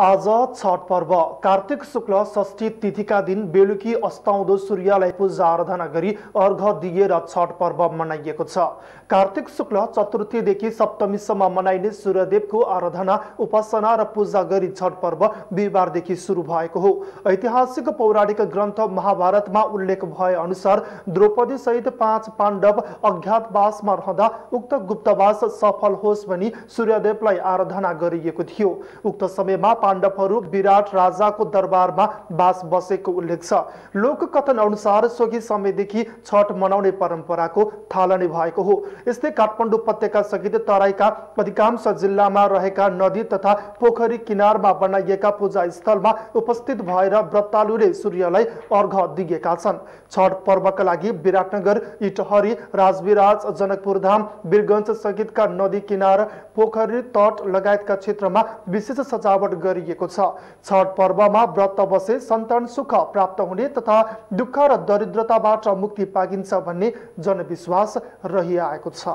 आज छठ पर्व। कार्तिक शुक्ल षष्ठी तिथिका दिन बेलुकी अस्ताउँदो सूर्यलाई पूजा आराधना गरी अर्घ दिएर छठ पर्व मनाइएको छ। कार्तिक शुक्ल चतुर्थीदेखि सप्तमीसम्म मनाइने सूर्यदेवको आराधना उपासना र पूजा गरी छठ पर्व बिहिबारदेखि सुरु भएको हो। ऐतिहासिक पौराणिक ग्रन्थ महाभारतमा उल्लेख भए अनुसार द्रौपदी सहित पाँच पाण्डव अज्ञातवासमा रहँदा उक्त गुप्तवास सफल होस् भनी सूर्यदेवलाई आराधना गरिएको थियो। उक्त समयमा पाण्डवहरू विराट राजाको दरबारमा बास बसेको उल्लेख छ। लोककथन अनुसार सोही समयदेखि छठ मनाउने परम्पराको थालनी भएको हो। यस्तै काठमाडौँ उपत्यका सहित तराईका अधिकांश जिल्लामा रहेका नदी तथा पोखरी किनारमा बनाइएका पूजा स्थलमा उपस्थित भएर व्रतालुले सूर्यलाई अर्घ दिएका छन्। छठ पर्वका लागि विराटनगर इटहरी राजविराज जनकपुर धाम वीरगञ्ज सहितका नदी किनार पोखरी तट लगायतका क्षेत्रमा विशेष सजावट गरिएको छ। छठ पर्वमा व्रत बसे सन्तान सुख प्राप्त हुने तथा दुःख र दरिद्रताबाट मुक्ति पाइन्छ भन्ने जनविश्वास रहिआएको छ।